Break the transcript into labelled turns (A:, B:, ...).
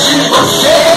A: mexe você.